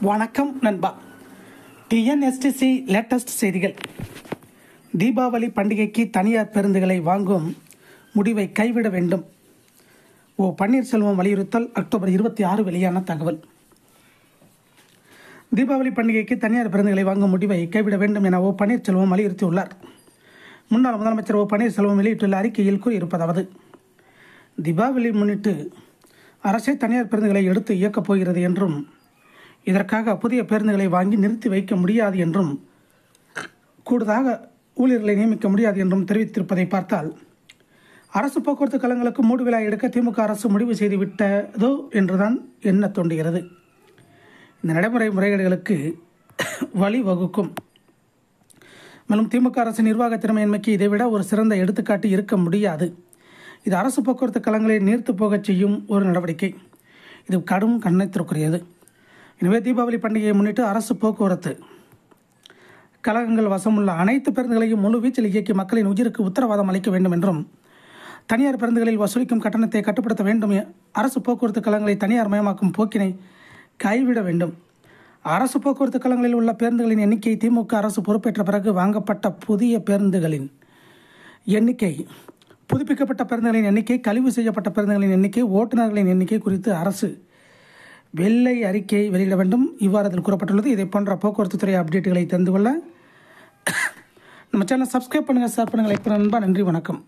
வணக்கம் நண்பா. TNSTC latest செய்திகள். தீபாவளி பண்டிகைக்கு தனியார் பேருந்துகளை வாங்கும் முடிவை கைவிட வேண்டும். ஓ பன்னீர்செல்வம் வலியுறுத்தல் அக்டோபர் இருபத்தி ஆறு வெளியான தகவல். தீபாவளி பண்டிகைக்கு தனியார் பேருந்துகளை வாங்கும் முடிவை கைவிட வேண்டும் என ஓ பன்னீர்செல்வம் வலியுறுத்தியுள்ளார். முன்னாள் முதலமைச்சர் ஓ பன்னீர்செல்வம் வெளியிட்டுள்ள அறிக்கையில் கூறியிருப்பதாவது தீபாவளி முன்னிட்டு அரசே தனியார் பேருந்துகளை எடுத்து இயக்கப் போகிறது என்றும் இதற்காக புதிய பேருந்துகளை வாங்கி நிறுத்தி வைக்க முடியாது என்றும் கூடுதலாக ஊழியர்களை நியமிக்க முடியாது என்றும் தெரிவித்திருப்பதை பார்த்தால் அரசு போக்குவரத்து கழகங்களுக்கு மூடு விழா எடுக்க திமுக அரசு முடிவு செய்து விட்டதோ என்றுதான் எண்ண தோன்றுகிறது. இந்த நடைமுறை முறைகேடுகளுக்கு வழிவகுக்கும். மேலும் திமுக அரசு நிர்வாக திறமையின்மைக்கு இதைவிட ஒரு சிறந்த எடுத்துக்காட்டு இருக்க முடியாது. இது அரசு போக்குவரத்து கழகங்களை நீர்த்து போகச் செய்யும் ஒரு நடவடிக்கை. இது கடும் கண்ணத்திற்குரியது எனவே தீபாவளி பண்டிகையை முன்னிட்டு அரசு போக்குவரத்து. கழகங்கள் வசமுள்ள அனைத்து பேருந்துகளையும் முழு வீச்சில் இயக்கி மக்களின் உயிருக்கு உத்தரவாதம் அளிக்க வேண்டும் என்றும் தனியார் பேருந்துகளில் வசூலிக்கும் கட்டணத்தை கட்டுப்படுத்த வேண்டும் அரசு போக்குவரத்து கழகங்களை தனியார் மயமாக்கும் போக்கினை கைவிட வேண்டும். அரசு போக்குவரத்து கழகங்களில் உள்ள பேருந்துகளின் எண்ணிக்கை திமுக அரசு பொறுப்பேற்ற பிறகு வாங்கப்பட்ட புதிய பேருந்துகளின் எண்ணிக்கை புதுப்பிக்கப்பட்ட பேருந்துகளின் எண்ணிக்கை கழிவு செய்யப்பட்ட பேருந்துகளின் எண்ணிக்கை ஓட்டுநர்களின் எண்ணிக்கை குறித்து அரசு வெள்ளை அறிக்கை வெளியிட வேண்டும். இவ்வாறு அதில் கூறப்பட்டுள்ளது. இதை போன்ற போக்குவரத்து துறை அப்டேட்டுகளை தெரிந்து கொள்ள நம்ம சேனல் சப்ஸ்கிரைப் பண்ணுங்கள் ஷேர் பண்ணுங்கள் இப்போ நண்பா நன்றி வணக்கம்.